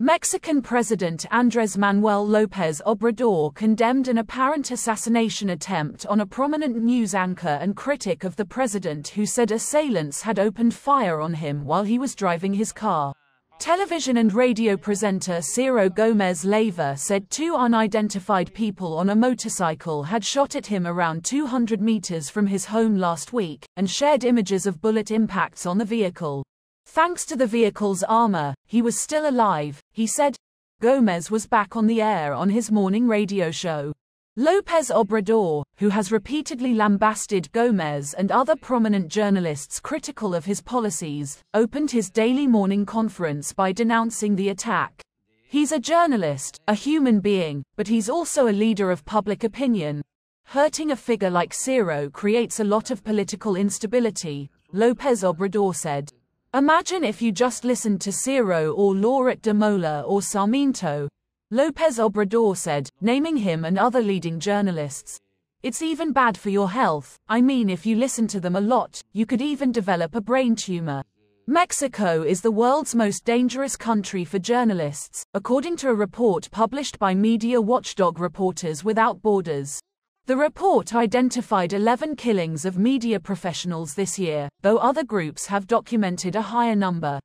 Mexican President Andres Manuel Lopez Obrador condemned an apparent assassination attempt on a prominent news anchor and critic of the president who said assailants had opened fire on him while he was driving his car. Television and radio presenter Ciro Gomez Leyva said two unidentified people on a motorcycle had shot at him around 200 meters from his home last week and shared images of bullet impacts on the vehicle. Thanks to the vehicle's armor, he was still alive, he said. Gomez was back on the air on his morning radio show. Lopez Obrador, who has repeatedly lambasted Gomez and other prominent journalists critical of his policies, opened his daily morning conference by denouncing the attack. He's a journalist, a human being, but he's also a leader of public opinion. Hurting a figure like Ciro creates a lot of political instability, Lopez Obrador said. Imagine if you just listened to Ciro or Loret de Mola or Sarmiento, Lopez Obrador said, naming him and other leading journalists. It's even bad for your health, I mean if you listen to them a lot, you could even develop a brain tumor. Mexico is the world's most dangerous country for journalists, according to a report published by media watchdog Reporters Without Borders. The report identified 11 killings of media professionals this year, though other groups have documented a higher number.